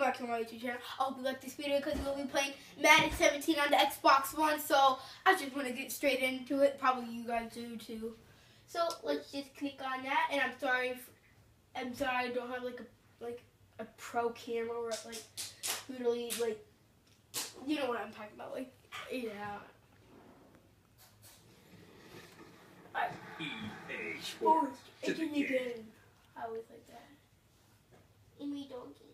welcome back to my YouTube channel. I hope you like this video because we'll be playing Madden 17 on the Xbox One. So I just want to get straight into it. Probably you guys do too. So let's just click on that. And I'm sorry, if, I'm sorry I don't have like a like a pro camera or like literally like you know what I'm talking about. Like yeah. Alright. EA Oh, Sports. it's the the game. I always like that. Amy donkey. Okay.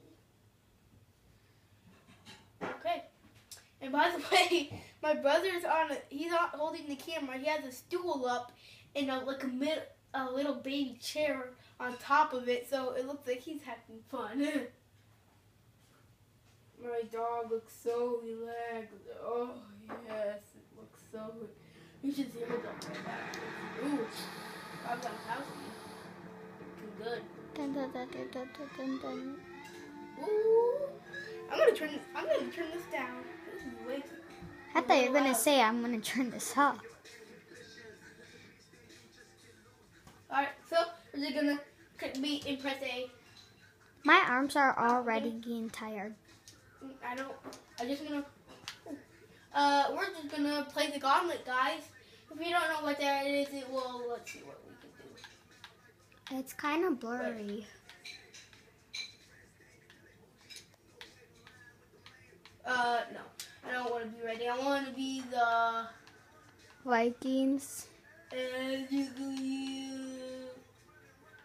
And by the way, my brother's on. A, he's not holding the camera. He has a stool up and a, like a mid, a little baby chair on top of it, so it looks like he's having fun. my dog looks so relaxed. Oh yes, it looks so. Good. You should see my dog right now. Ooh, dog's on house. Looking good. Dun, dun, dun, dun, dun, dun, dun. Ooh. I'm gonna turn. I'm gonna turn this down. This is way too. I thought you were gonna say I'm gonna turn this off. All right. So we're just gonna click B and press A. My arms are already getting tired. I don't. I just gonna. Uh, we're just gonna play the gauntlet, guys. If you don't know what that is, it will. Let's see what we can do. It's kind of blurry. Uh, no. I want to be ready. I want to be the. Vikings. And you. you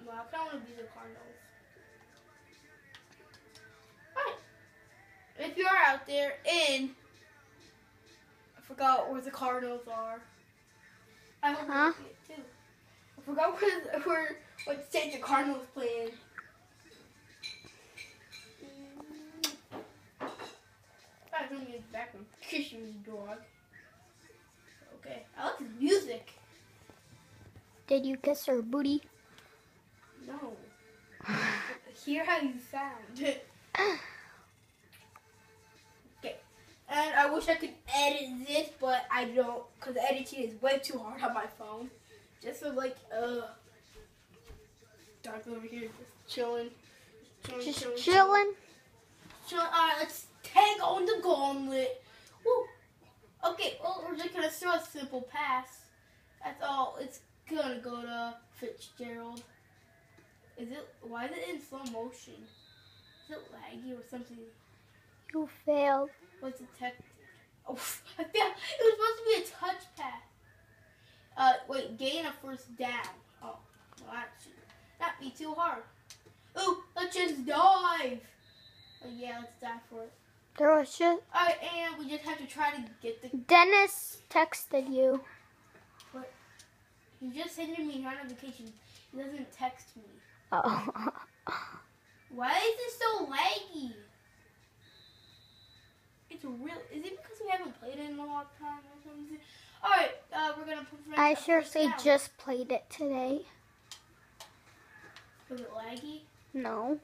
no, I kind of want to be the Cardinals. Alright. If you're out there in. I forgot where the Cardinals are. I hope Huh? you see it too. I forgot where, where what state the Cardinals play don't need the background. Kishu's dog. Okay. I like his music. Did you kiss her booty? No. Hear how you sound. okay. And I wish I could edit this, but I don't, because editing is way too hard on my phone. Just so like, uh, dog over here just chilling. Chilling, Just chilling, chilling. chilling. Alright, let's take on the gauntlet. Woo. Okay, well, we're just gonna throw a simple pass. That's all. It's gonna go to Fitzgerald. Is it? Why is it in slow motion? Is it laggy or something? You failed. What's the tech? Oh, I feel it was supposed to be a touch pass. Uh, wait, gain a first down. Oh, well, that should not be too hard. Ooh, let's just dive. Oh yeah, let's dive for it. There was just Alright, and we just have to try to get the. Dennis texted you. He's just sent me notifications. He doesn't text me. Oh. Why is it so laggy? It's real. Is it because we haven't played it in a long time or something? Alright, uh, we're gonna put. I seriously down. just played it today. Was it laggy? No.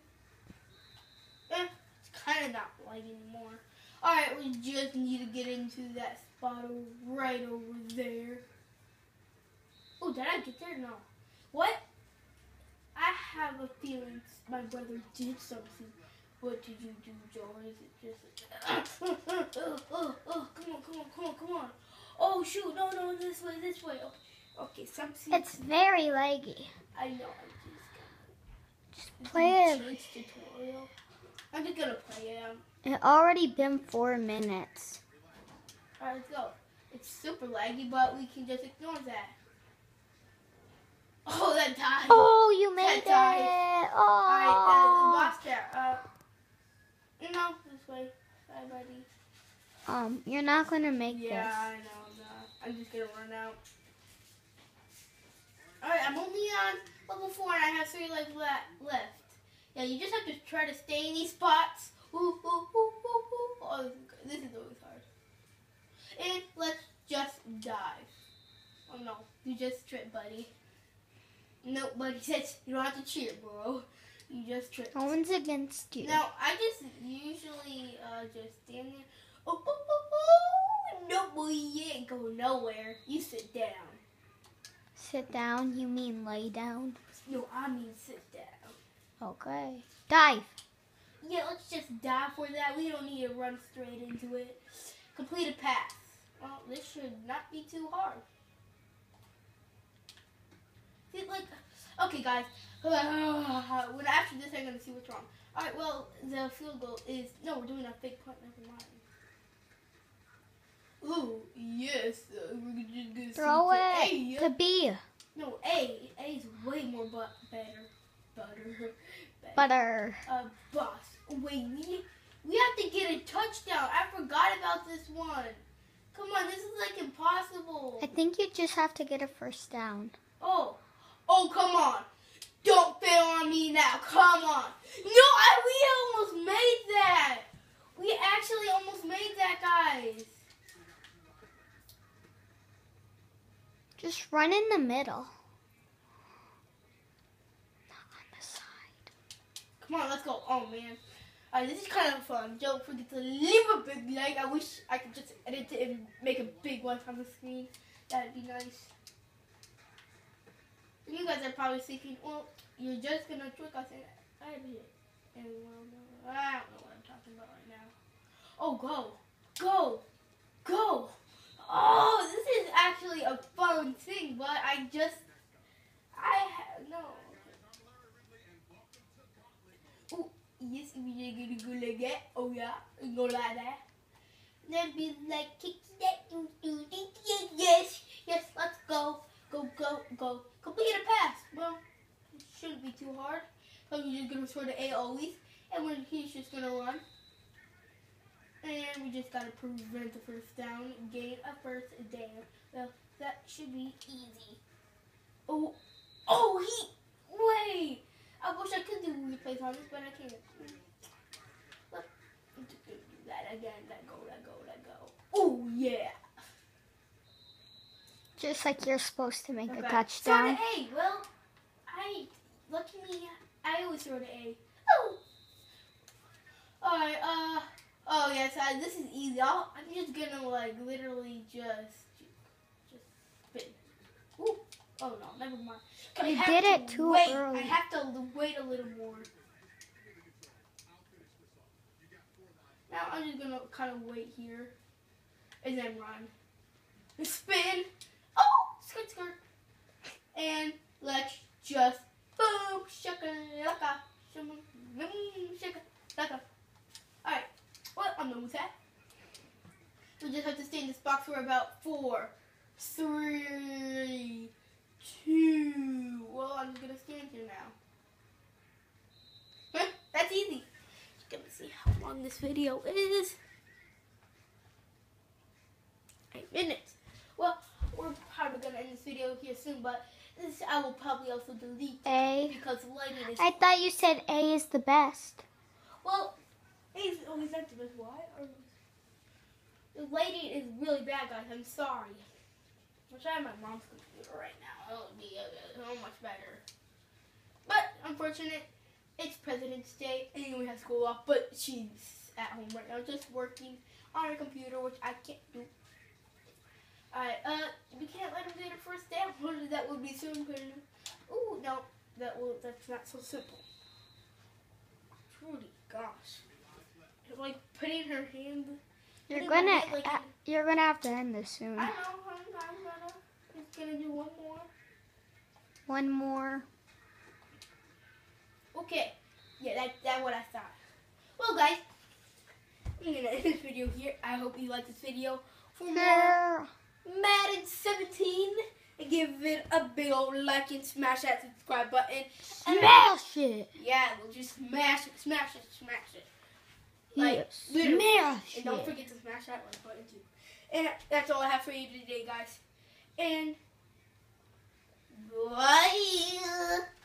Eh, it's kind of not laggy anymore. Alright, we just need to get into that spot right over there. Oh, did I get there? No. What? I have a feeling my brother did something. What did you do, Joe? Is it just like, oh, oh, oh, oh, come on, come on, come on, come on. Oh, shoot, no, no, this way, this way. Okay, okay something. It's very laggy. I know, I just got Play it. Tutorial. I'm just gonna play it. Um, It already been four minutes. Alright, let's go. It's super laggy, but we can just ignore that. Oh, that died. Oh, you made That died. it. Alright, uh, Oh. lost there. Uh, no, this way. Bye, buddy. Um, you're not gonna make Yeah, this. I know. I'm, not. I'm just gonna run out. Alright, I'm only on level 4 and I have 3 lives left. Yeah, you just have to try to stay in these spots. Ooh, ooh, ooh, ooh, ooh. Oh, this is good. this is always hard. And let's just dive. Oh no, you just tripped, buddy. No, buddy says you don't have to cheer, bro. You just tripped. No one's against you. Now, I just usually uh, just stand there. Oh, oh, oh, oh, no, boy, you ain't go nowhere. You sit down. Sit down. You mean lay down? No, I mean sit down. Okay. Dive. Yeah, let's just die for that. We don't need to run straight into it. Complete a pass. Well, this should not be too hard. See, like, okay, guys. When after this, I'm gonna see what's wrong. All right. Well, the field goal is no. We're doing a fake punt. Never mind. Ooh, yes. Uh, we're just gonna Throw it to A. to B. No, A. A is way more but better. Butter. Better. Butter. Uh, boss. Wait, we we have to get a touchdown. I forgot about this one. Come on, this is like impossible. I think you just have to get a first down. Oh, oh, come on. Don't fail on me now. Come on. No, I, we almost made that. We actually almost made that, guys. Just run in the middle. Not on the side. Come on, let's go. Oh, man. Alright, this is kind of fun. Don't forget to leave a big like. I wish I could just edit it and make a big one on the screen. That'd be nice. You guys are probably thinking, well, you're just gonna trick us and I don't know what I'm talking about right now. Oh, go, go, go! Oh, this is actually a fun thing, but I just, I no. Ooh, yes, we are gonna go like that. Oh yeah, go like that. Then be like, kick that, do do. Yes, yes, let's go, go, go, go. Complete a pass. Well, it shouldn't be too hard. So we're just gonna score the A always, and when he's just gonna run. And we just gotta prevent the first down, gain a first down. Well, that should be easy. Oh, oh, he, wait. I wish I could do replays on this, but I can't. Let's that again. Let go, let go, let go. Oh, yeah. Just like you're supposed to make a touchdown. Throw to A. Well, I, lucky me, I always throw to A. Oh. Alright, uh, oh, yes, uh, this is easy. I'll, I'm just gonna, like, literally just, just spin. Ooh. Oh, no, never mind. I You did to it too wait. early. I have to wait a little more. Now I'm just gonna kind of wait here, and then run. and Spin. Oh, skirt, skirt. And let's just boom, shakalaka, shum, boom, shakalaka. All right. Well, I'm done with that. We just have to stay in this box for about four, three, two. Well, I'm just gonna stand here now. Huh? That's easy. Just gonna see how long this video is. Eight minutes. Well, we're probably gonna end this video here soon, but this I will probably also delete A. because lighting is I thought you said A is the best. well. A is always active why? Or the lighting is really bad, guys. I'm sorry. I'll try my mom's computer right now. It'll be uh, so much better. But unfortunate, it's President's Day and we have school off. But she's at home right now, just working on her computer, which I can't do. Alright, uh, we can't let him do the first day down. That would be so important. Ooh, no, that will. That's not so simple. Trudy, gosh, It's like putting her hand. You're gonna like, uh, you're gonna have to end this soon. I know. I'm, I'm gonna. Just gonna do one more. One more. Okay. Yeah, that that's what I thought. Well, guys, I'm gonna end this video here. I hope you liked this video. For more. Madden 17, give it a big old like and smash that subscribe button. Smash it. Yeah, we'll just smash it, smash it, smash it. Like, Yes. literally. Smash And don't forget to smash that like button too. And that's all I have for you today, guys. And bye.